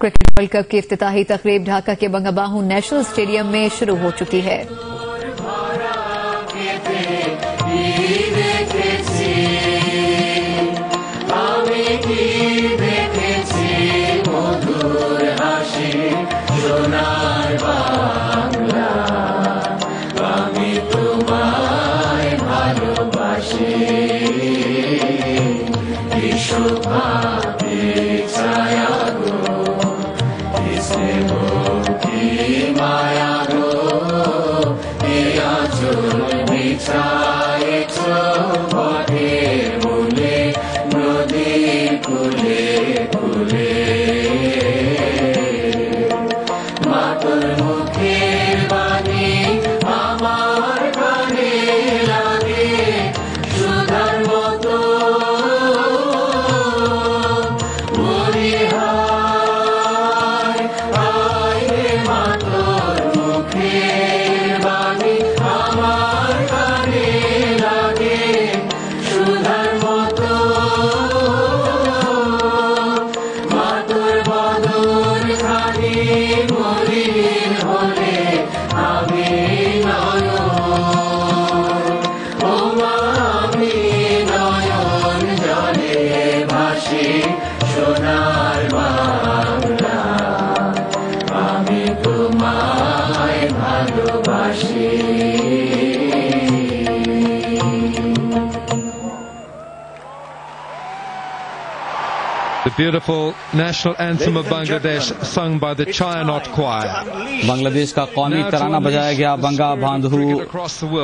Cricket world cup کی افتتاحی تقریب ڈھاکہ کے بنگاباہو نیشنل اسٹیڈیم میں شروع ہو چکی ہے۔ Jesus, we try to forgive. The beautiful national anthem of Bangladesh sung by the Chayanot Choir. بنگلہ دیش کا قومی ترانہ بجایا گیا Bangabandhu.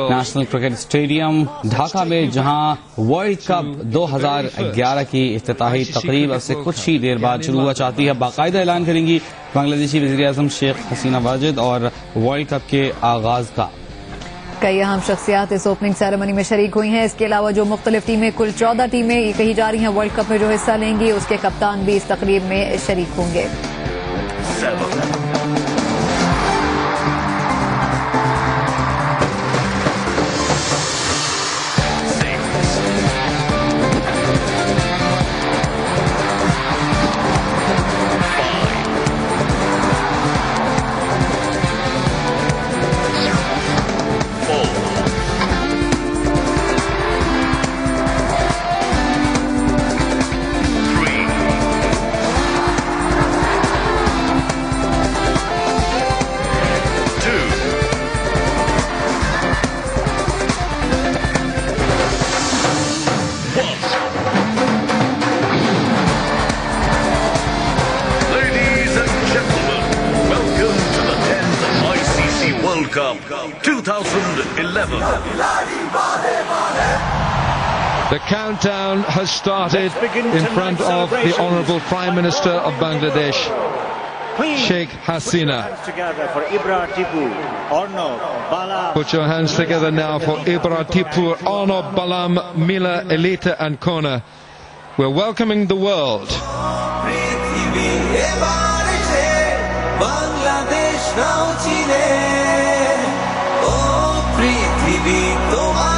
National cricket stadium Dhaka میں جہاں ورلڈ کپ دو ہزار گیارہ کی افتتاحی تقریب اب سے کچھ ہی دیر بعد شروع ہوا چاہتی ہے باقاعدہ اعلان کریں گی بنگلہ دیشی وزیر اعظم شیخ حسینہ واجد اور ورلڈ کپ کے آغاز کا کئی اہم شخصیات اس اوپننگ سیرمنی میں شریک ہوئی ہیں۔ اس کے علاوہ جو مختلف ٹیمیں، کل چودہ ٹیمیں یہ کہی جا رہی ہیں۔ ورلڈ کپ میں جو حصہ لیں گی، اس کے کپتان بھی اس تقریب میں شریک ہوں گے۔ Ladies and gentlemen, welcome to the 10th ICC World Cup 2011. The countdown has started in front of the Honourable Prime Minister of Bangladesh, Sheikh Hasina. together for Ibra Tipu, Orno, Bala, Put your hands together now for Ibra Tipur, Arno Balam, Mila, Elita and Kona. We're welcoming the world. পৃথিবী এবার যে বাংলাদেশ নাও চিনে ও পৃথিবী তোমায়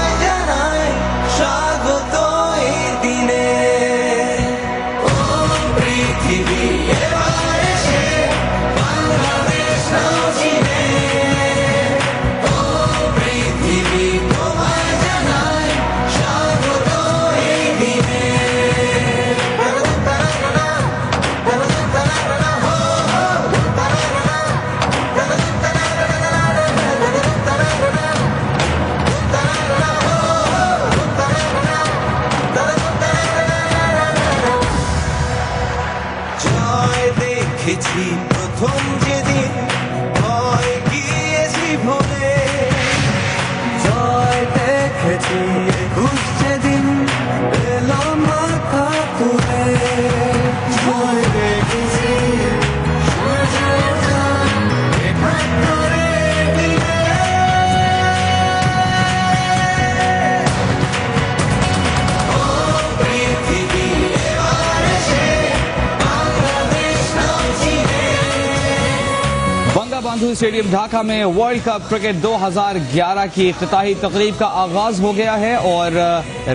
Banga stadium Dhaka میں world cup cricket دو ہزار گیارہ کی افتتاحی تقریب کا آغاز ہو گیا ہے اور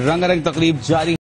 رنگ رنگ تقریب جاری